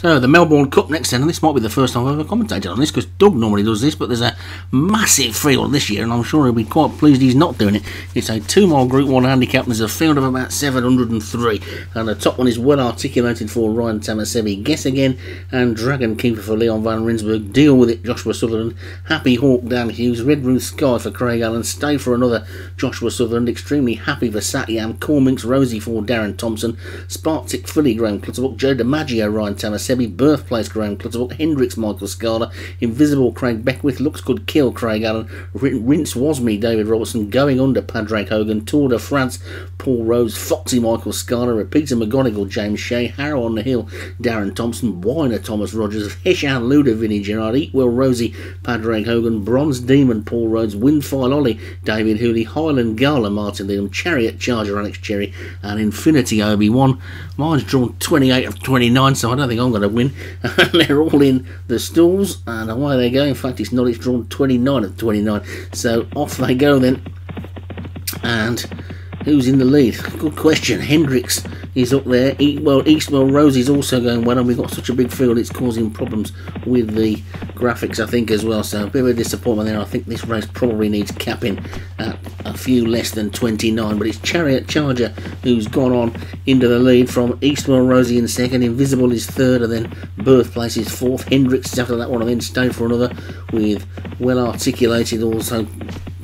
So the Melbourne Cup next then, and this might be the first time I've ever commentated on this because Doug normally does this, but there's a massive field this year, and I'm sure he'll be quite pleased he's not doing it. It's a two-mile Group One handicap, and there's a field of about 703, and the top one is well articulated for Ryan Tamasebi. Guess again, and Dragon Keeper for Leon Van Rensburg. Deal with it, Joshua Sutherland. Happy Hawk Dan Hughes. Redruth Sky for Craig Allen. Stay for another Joshua Sutherland. Extremely happy for Satyam. Corminks Rosie for Darren Thompson. Spartic Philly Graham Clutterbuck. Joe DiMaggio Ryan Tamasebi. Sebi, Birthplace Graham Clutterbuck, Hendricks Michael Scala, Invisible Craig Beckwith, Looks Good Kill Craig Allen, Rinse Was Me David Robertson, Going Under Padraig Hogan, Tour de France Paul Rose, Foxy Michael Scala, Repeater McGonigal James Shea, Harrow on the Hill Darren Thompson, Weiner Thomas Rogers, Heshan Luda Vinnie Gerard, Eatwell Rosie Padraig Hogan, Bronze Demon Paul Rhodes, Windfire Ollie David Hooley, Highland Gala Martin Liam, Chariot Charger Alex Cherry, and Infinity Obi Wan. Mine's drawn 28 of 29, so I don't think I'm going to win. they're all in the stalls, and away they go. In fact, it's not, it's drawn 29 of 29. So off they go then. And who's in the lead? Good question. Hendricks is up there. well, Eastwell Rose is also going well, and we've got such a big field, it's causing problems with the graphics, I think, as well. So a bit of a disappointment there. I think this race probably needs capping at a few less than 29, but it's Chariot Charger who's gone on into the lead from Eastwell Rosie in second, Invisible is third, and then Birthplace is fourth. Hendricks is after that one, and then Stay for another with well articulated also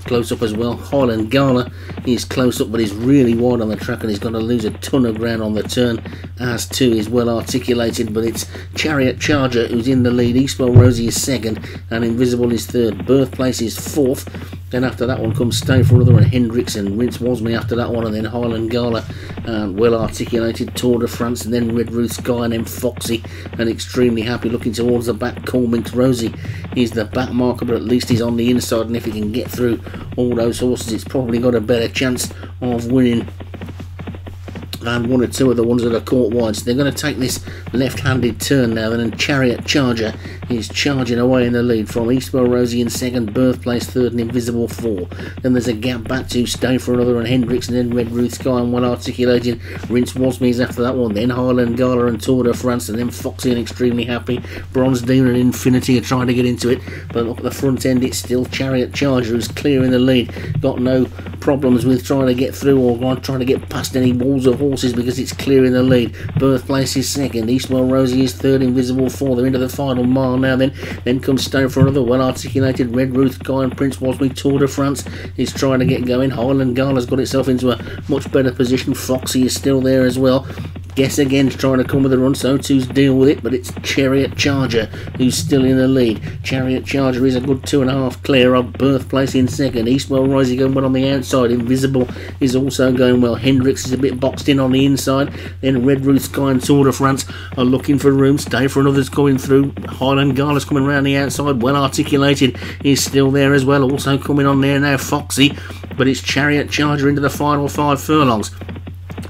close up as well. Highland Gala is close up, but he's really wide on the track and he's going to lose a ton of ground on the turn. As too is well articulated, but it's Chariot Charger who's in the lead. Eastwell Rosie is second, and Invisible is third. Birthplace is fourth. Then after that one comes Stay for Another and Hendricks and Rince Wasme after that one, and then Highland Gala, and well articulated Tour de France, and then Redruth Sky, and then Foxy, and extremely happy looking towards the back. Colminks Rosie is the back marker, but at least he's on the inside, and if he can get through all those horses, it's probably got a better chance of winning and one or two of the ones that are caught wide. So they're going to take this left-handed turn now. And then Chariot Charger is charging away in the lead from Eastwell Rosie in second, Birthplace third, and Invisible four. Then there's a gap back to Stay for another and Hendricks, and then Redruth Sky and one articulated. Rince Wasme's after that one. Then Highland Gala and Tour de France, and then Foxy and Extremely Happy. Bronze Demon and Infinity are trying to get into it, but look at the front end. It's still Chariot Charger who's clear in the lead. Got no problems with trying to get through or trying to get past any walls of horses because it's clear in the lead. Birthplace is second. Eastwell Rosie is third. Invisible four. They're into the final mile now. Then then comes Stone for another well articulated Redruth Sky and Prince Wasme Tour de France is trying to get going. Highland Gala's got itself into a much better position. Foxy is still there as well. Guess Again's trying to come with a run, so too's deal with it, but it's Chariot Charger who's still in the lead. Chariot Charger is a good two and a half clear of birthplace in second. Eastwell Rising going well on the outside. Invisible is also going well. Hendricks is a bit boxed in on the inside. Then Redruth Sky and Tour de France are looking for room. Stay for another's going through. Highland Gala's coming around the outside. Well articulated is still there as well. Also coming on there now, Foxy. But it's Chariot Charger into the final five furlongs.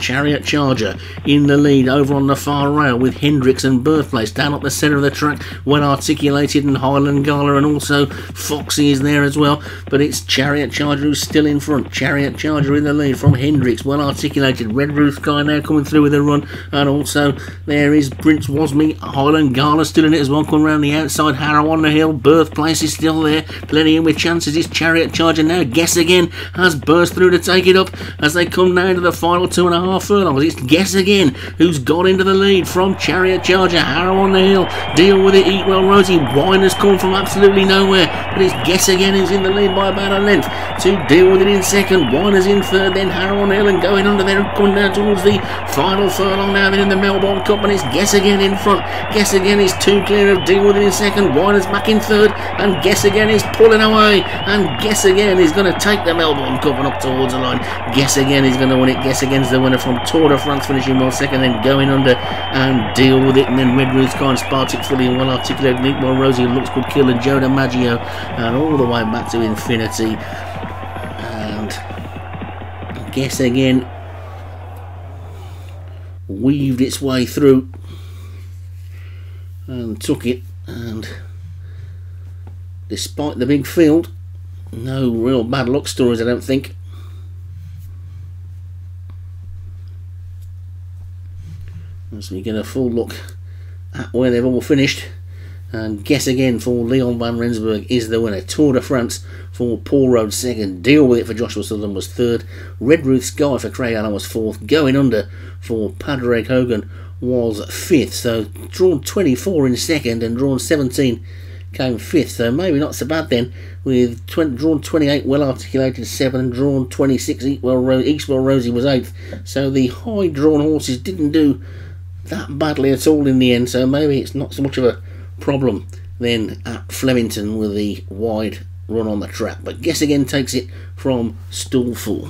Chariot Charger in the lead over on the far rail with Hendricks and Birthplace down at the centre of the track, well articulated and Highland Gala and also Foxy is there as well. But it's Chariot Charger who's still in front. Chariot Charger in the lead from Hendricks, well articulated. Redruth Sky now coming through with a run, and also there is Prince Wasme, Highland Gala still in it as well, coming around the outside. Harrow on the hill, Birthplace is still there, plenty in with chances. It's Chariot Charger now. Guess again has burst through to take it up as they come down to the final two and a half furlongs. It's Guess Again who's got into the lead from Chariot Charger. Harrow on the hill. Deal with it. Eat well, Rosie. Wine has come from absolutely nowhere. But it's Guess Again who's in the lead by about a length. To deal with it in second. Winer's in third. Then Harrow on the hill and going under there and coming down towards the final furlong now. Then in the Melbourne Cup and it's Guess Again in front. Guess Again is two clear of Deal with it in second. Winer's back in third. And Guess Again is pulling away. And Guess Again is going to take the Melbourne Cup and up towards the line. Guess Again is going to win it. Guess Again's the winner from Tour de France finishing well second, then going under and deal with it, and then Red Ruth Khan, Spartic fully and well articulated, Nick More Rosie looks good kill, and Joe DiMaggio, and all the way back to infinity. And I guess again, weaved its way through and took it, and despite the big field, no real bad luck stories, I don't think. As we get a full look at where they've all finished. And guess again for Leon van Rensburg is the winner. Tour de France for Paul Rhodes second. Deal with it for Joshua Sutherland was third. Redruth Sky for Craig Allen was fourth. Going under for Padraig Hogan was fifth. So drawn 24 in second and drawn 17 came fifth. So maybe not so bad then. With 20, drawn 28, well articulated seven, and drawn 26, Eastwell, Eastwell Rosie was eighth. So the high drawn horses didn't do that badly at all in the end. So maybe it's not so much of a problem then at Flemington with the wide run on the track. But Guess Again takes it from Stall 4.